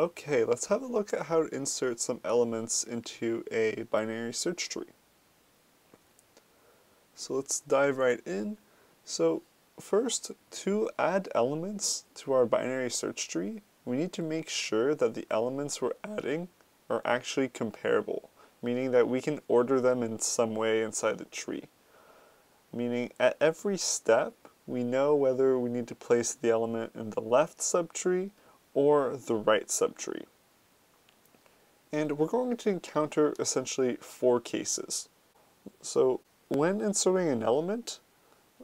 Okay, let's have a look at how to insert some elements into a binary search tree. So let's dive right in. So first, to add elements to our binary search tree, we need to make sure that the elements we're adding are actually comparable, meaning that we can order them in some way inside the tree. Meaning at every step, we know whether we need to place the element in the left subtree or the right subtree. And we're going to encounter essentially four cases. So when inserting an element,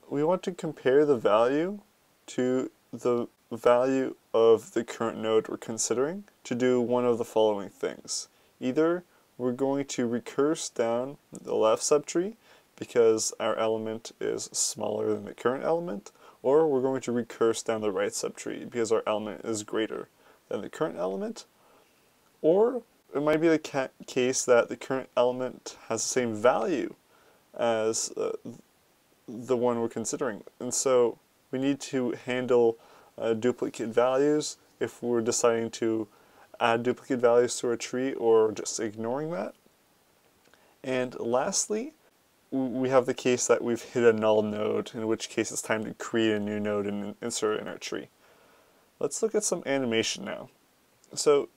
we want to compare the value to the value of the current node we're considering to do one of the following things. Either we're going to recurse down the left subtree because our element is smaller than the current element, or we're going to recurse down the right subtree because our element is greater than the current element, or it might be the ca case that the current element has the same value as uh, the one we're considering. And so we need to handle uh, duplicate values if we're deciding to add duplicate values to a tree or just ignoring that. And lastly, we have the case that we've hit a null node, in which case it's time to create a new node and insert it in our tree. Let's look at some animation now. So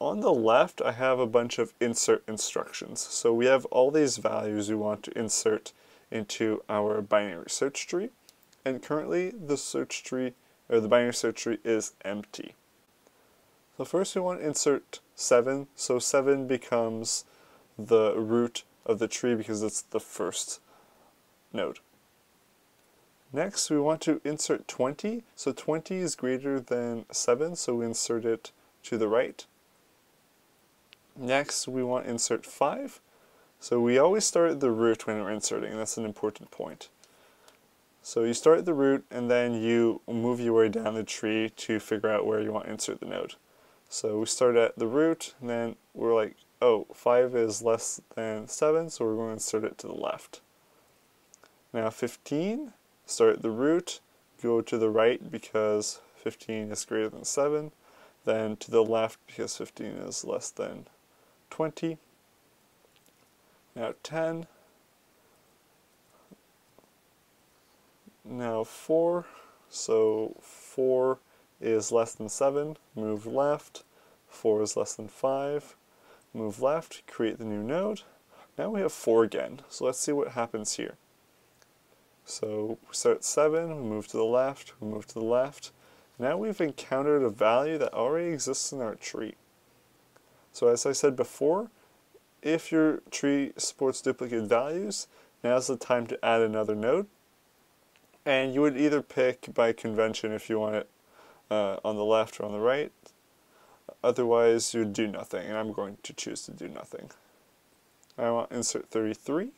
on the left, I have a bunch of insert instructions. So we have all these values we want to insert into our binary search tree. And currently the search tree, or the binary search tree is empty. So first we want to insert 7. So 7 becomes the root of the tree because it's the first node. Next, we want to insert 20. So 20 is greater than 7, so we insert it to the right. Next, we want to insert 5. So we always start at the root when we're inserting, that's an important point. So you start at the root and then you move your way down the tree to figure out where you want to insert the node. So we start at the root and then we're like, oh, 5 is less than 7, so we're going to insert it to the left. Now 15, start the root, go to the right because 15 is greater than 7, then to the left because 15 is less than 20. Now 10. Now 4, so 4 is less than 7, move left, 4 is less than 5, move left, create the new node. Now we have 4 again, so let's see what happens here. So we start at 7, we move to the left, we move to the left. Now we've encountered a value that already exists in our tree. So as I said before, if your tree supports duplicate values, now's the time to add another node. And you would either pick by convention if you want it uh, on the left or on the right. Otherwise, you do nothing, and I'm going to choose to do nothing. I want insert 33.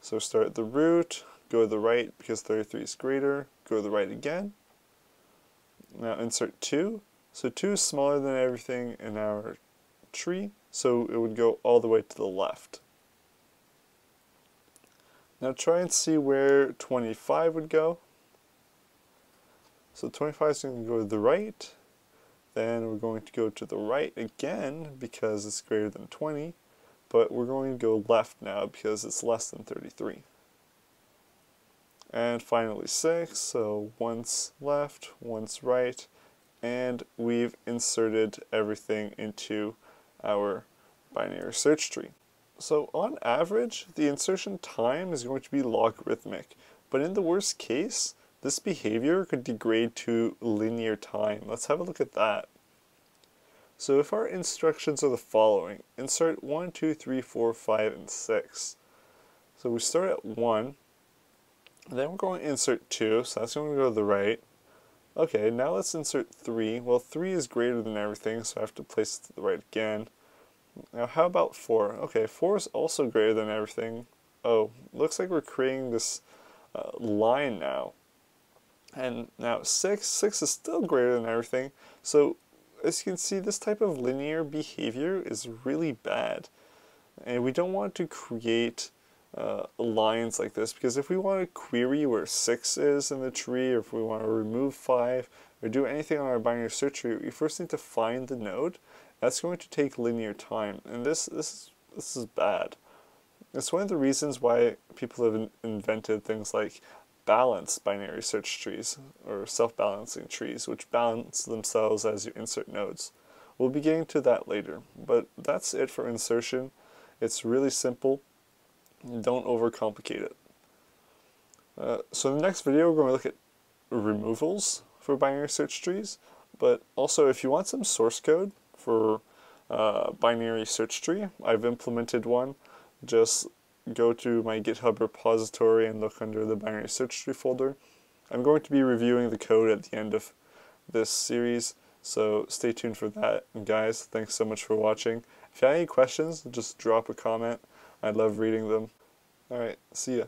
So start the root, go to the right because 33 is greater, go to the right again. Now insert 2. So 2 is smaller than everything in our tree, so it would go all the way to the left. Now try and see where 25 would go. So 25 is going to go to the right, then we're going to go to the right again because it's greater than 20, but we're going to go left now because it's less than 33. And finally 6, so once left, once right, and we've inserted everything into our binary search tree. So on average, the insertion time is going to be logarithmic, but in the worst case, this behavior could degrade to linear time. Let's have a look at that. So if our instructions are the following, insert 1, 2, 3, 4, 5, and 6. So we start at 1, then we're going to insert 2, so that's going to go to the right. Okay, now let's insert 3. Well, 3 is greater than everything, so I have to place it to the right again. Now how about 4? Okay, 4 is also greater than everything. Oh, looks like we're creating this uh, line now. And now 6, 6 is still greater than everything. So as you can see, this type of linear behavior is really bad. And we don't want to create uh, lines like this because if we want to query where 6 is in the tree or if we want to remove 5 or do anything on our binary search tree, we first need to find the node. That's going to take linear time, and this this this is bad. It's one of the reasons why people have in invented things like balanced binary search trees or self-balancing trees, which balance themselves as you insert nodes. We'll be getting to that later, but that's it for insertion. It's really simple. Don't overcomplicate it. Uh, so in the next video, we're going to look at removals for binary search trees, but also if you want some source code for uh, binary search tree, I've implemented one. Just go to my GitHub repository and look under the binary search tree folder. I'm going to be reviewing the code at the end of this series, so stay tuned for that. And guys, thanks so much for watching. If you have any questions, just drop a comment. I love reading them. Alright, see ya.